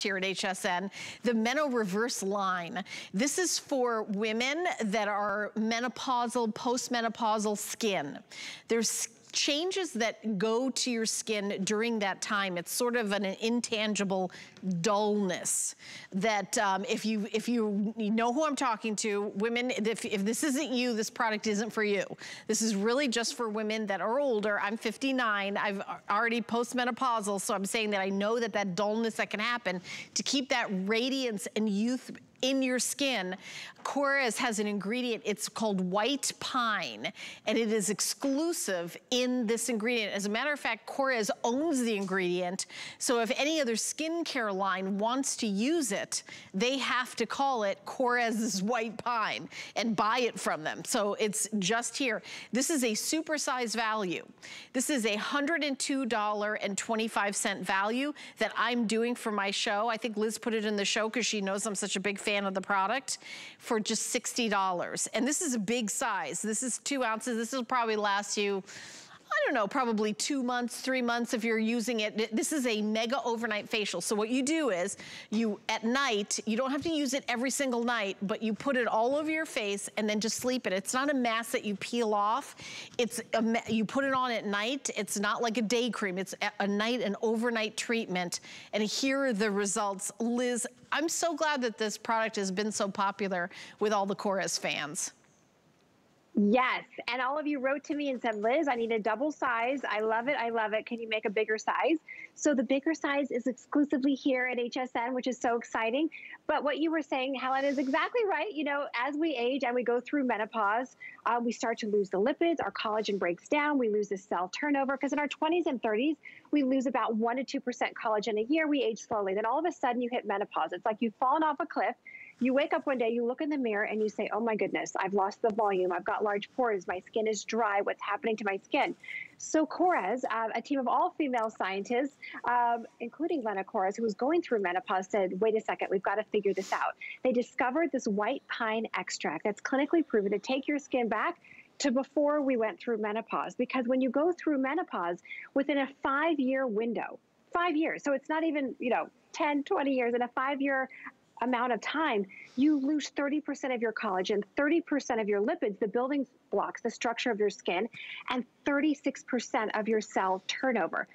here at HSN, the Meno Reverse line. This is for women that are menopausal, postmenopausal skin. There's changes that go to your skin during that time. It's sort of an intangible dullness that um, if you if you, you know who I'm talking to, women, if, if this isn't you, this product isn't for you. This is really just for women that are older. I'm 59, I've already postmenopausal, so I'm saying that I know that that dullness that can happen to keep that radiance and youth in your skin. Korres has an ingredient, it's called white pine, and it is exclusive in this ingredient. As a matter of fact, Korres owns the ingredient, so if any other skincare line wants to use it, they have to call it Korres white pine and buy it from them. So it's just here. This is a supersize value. This is a $102.25 value that I'm doing for my show. I think Liz put it in the show because she knows I'm such a big fan of the product for just $60. And this is a big size. This is two ounces. This will probably last you I don't know, probably two months, three months if you're using it. This is a mega overnight facial. So what you do is you, at night, you don't have to use it every single night, but you put it all over your face and then just sleep it. It's not a mask that you peel off. It's a, you put it on at night. It's not like a day cream. It's a night, an overnight treatment. And here are the results. Liz, I'm so glad that this product has been so popular with all the Korres fans. Yes, and all of you wrote to me and said, Liz, I need a double size. I love it, I love it. Can you make a bigger size? So the bigger size is exclusively here at HSN, which is so exciting. But what you were saying, Helen, is exactly right. You know, as we age and we go through menopause, uh, we start to lose the lipids, our collagen breaks down, we lose the cell turnover, because in our 20s and 30s, we lose about 1% to 2% collagen a year. We age slowly. Then all of a sudden you hit menopause. It's like you've fallen off a cliff you wake up one day, you look in the mirror and you say, oh my goodness, I've lost the volume. I've got large pores. My skin is dry. What's happening to my skin? So Korres, uh, a team of all female scientists, um, including Lena Korres, who was going through menopause, said, wait a second, we've got to figure this out. They discovered this white pine extract that's clinically proven to take your skin back to before we went through menopause. Because when you go through menopause, within a five-year window, five years, so it's not even, you know, 10, 20 years, in a five-year amount of time, you lose 30% of your collagen, 30% of your lipids, the building blocks, the structure of your skin, and 36% of your cell turnover.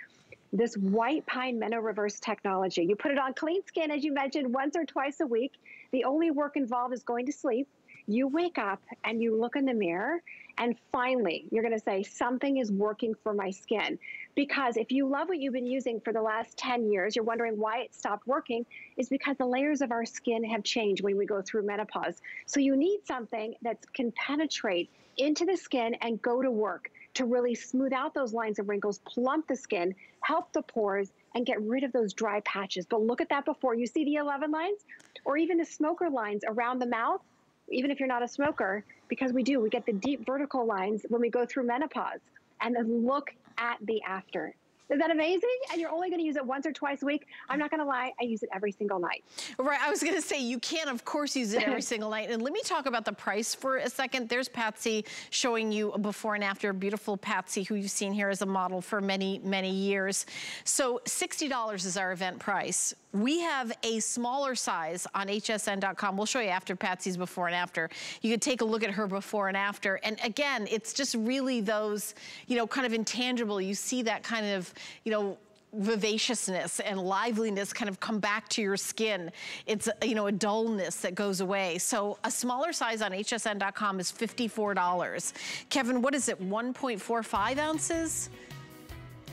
This white pine Meno reverse technology. You put it on clean skin, as you mentioned, once or twice a week. The only work involved is going to sleep. You wake up and you look in the mirror and finally, you're gonna say, something is working for my skin. Because if you love what you've been using for the last 10 years, you're wondering why it stopped working, is because the layers of our skin have changed when we go through menopause. So you need something that can penetrate into the skin and go to work to really smooth out those lines of wrinkles, plump the skin, help the pores, and get rid of those dry patches. But look at that before. You see the 11 lines? Or even the smoker lines around the mouth? Even if you're not a smoker, because we do, we get the deep vertical lines when we go through menopause. And then look at the after. Is that amazing? And you're only gonna use it once or twice a week. I'm not gonna lie, I use it every single night. Right, I was gonna say, you can of course use it every single night. And let me talk about the price for a second. There's Patsy showing you a before and after, beautiful Patsy, who you've seen here as a model for many, many years. So $60 is our event price. We have a smaller size on hsn.com. We'll show you after Patsy's before and after. You can take a look at her before and after. And again, it's just really those, you know, kind of intangible. You see that kind of, you know, vivaciousness and liveliness kind of come back to your skin. It's, you know, a dullness that goes away. So a smaller size on hsn.com is $54. Kevin, what is it, 1.45 ounces?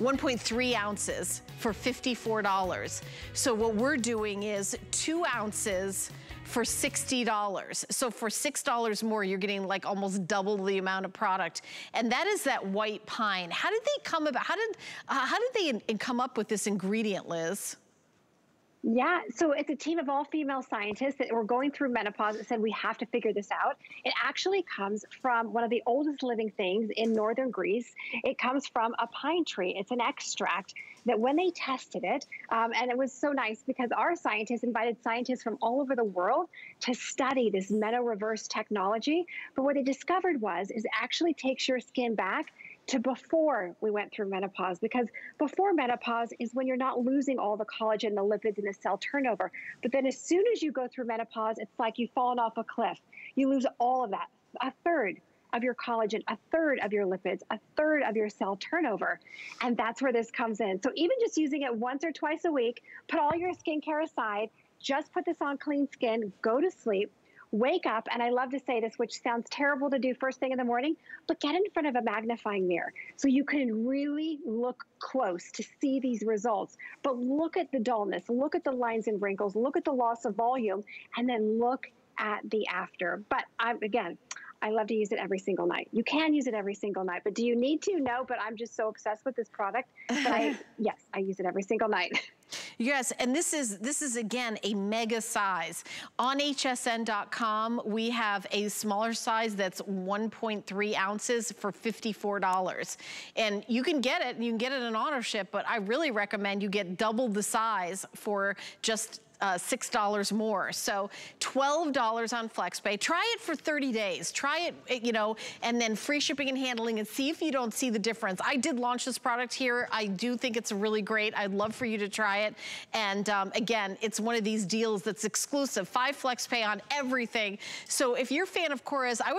1.3 ounces for $54. So what we're doing is two ounces for $60. So for $6 more, you're getting like almost double the amount of product. And that is that white pine. How did they come about, how did, uh, how did they come up with this ingredient, Liz? Yeah, so it's a team of all female scientists that were going through menopause that said we have to figure this out. It actually comes from one of the oldest living things in northern Greece. It comes from a pine tree. It's an extract that when they tested it, um, and it was so nice because our scientists invited scientists from all over the world to study this meno reverse technology. But what they discovered was, is it actually takes your skin back to before we went through menopause because before menopause is when you're not losing all the collagen, the lipids, and the cell turnover. But then as soon as you go through menopause, it's like you've fallen off a cliff. You lose all of that, a third of your collagen, a third of your lipids, a third of your cell turnover. And that's where this comes in. So even just using it once or twice a week, put all your skincare aside, just put this on clean skin, go to sleep, wake up, and I love to say this, which sounds terrible to do first thing in the morning, but get in front of a magnifying mirror so you can really look close to see these results. But look at the dullness, look at the lines and wrinkles, look at the loss of volume, and then look at the after. But I'm again, I love to use it every single night. You can use it every single night, but do you need to? No, but I'm just so obsessed with this product that I, yes, I use it every single night. Yes, and this is, this is again, a mega size. On hsn.com, we have a smaller size that's 1.3 ounces for $54. And you can get it, you can get it in auto ship, but I really recommend you get double the size for just uh, $6 more. So $12 on FlexPay. Try it for 30 days. Try it, you know, and then free shipping and handling and see if you don't see the difference. I did launch this product here. I do think it's really great. I'd love for you to try it. And um, again, it's one of these deals that's exclusive. Five FlexPay on everything. So if you're a fan of Korres, I would